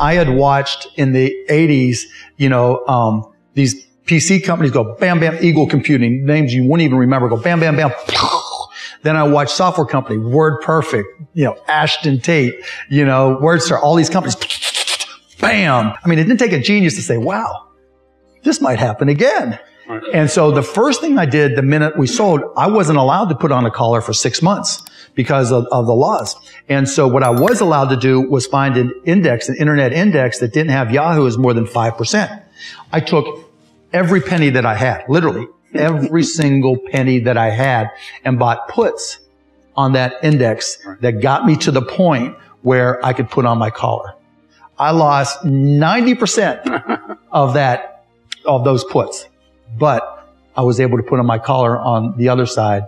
I had watched in the 80s, you know, um, these PC companies go bam, bam, Eagle Computing, names you wouldn't even remember, go bam, bam, bam. Then I watched software company, Word Perfect, you know, Ashton Tate, you know, WordStar, all these companies. Bam. I mean, it didn't take a genius to say, wow, this might happen again. And so the first thing I did the minute we sold, I wasn't allowed to put on a collar for six months because of, of, the laws. And so what I was allowed to do was find an index, an internet index that didn't have Yahoo as more than 5%. I took every penny that I had, literally every single penny that I had and bought puts on that index that got me to the point where I could put on my collar. I lost 90% of that, of those puts but I was able to put on my collar on the other side